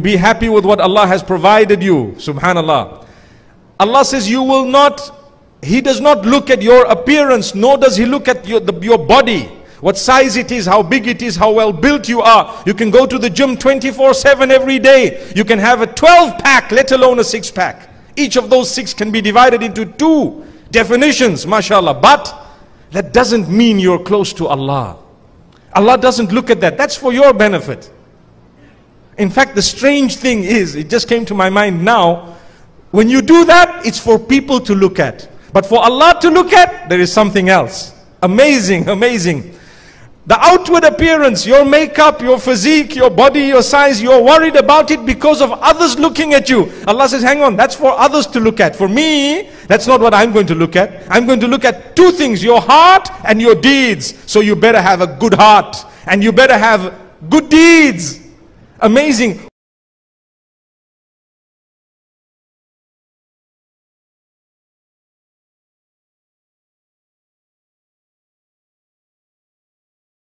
Be happy with what Allah has provided you. Subhanallah. Allah says, You will not, He does not look at your appearance, nor does He look at your, the, your body. What size it is, how big it is, how well built you are. You can go to the gym 24 7 every day. You can have a 12 pack, let alone a 6 pack. Each of those six can be divided into two definitions, mashallah. But that doesn't mean you're close to Allah. Allah doesn't look at that. That's for your benefit. In fact, the strange thing is, it just came to my mind now, when you do that, it's for people to look at. But for Allah to look at, there is something else. Amazing, amazing. The outward appearance, your makeup, your physique, your body, your size, you're worried about it because of others looking at you. Allah says, hang on, that's for others to look at. For me, that's not what I'm going to look at. I'm going to look at two things, your heart and your deeds. So you better have a good heart and you better have good deeds. Amazing.